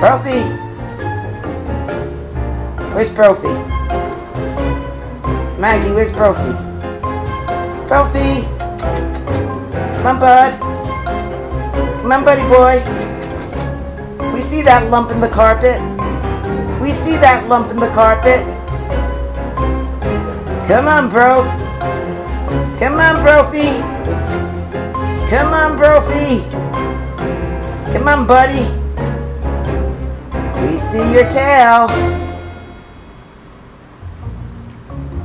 Brophy, Where's Brophy? Maggie, where's Brophy? Brophy, Come on, bud. Come on, buddy boy. We see that lump in the carpet. We see that lump in the carpet. Come on, bro. Come on, Brophy. Come on, Brophy. Come on, buddy. See your tail.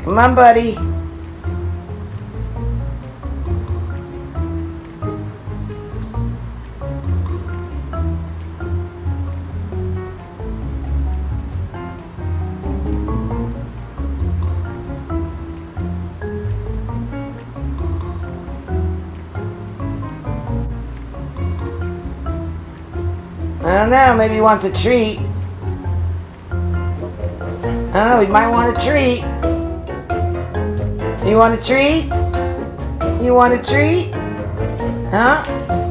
Come on, buddy. I don't know, maybe he wants a treat. Oh, know, he might want a treat. You want a treat? You want a treat? Huh?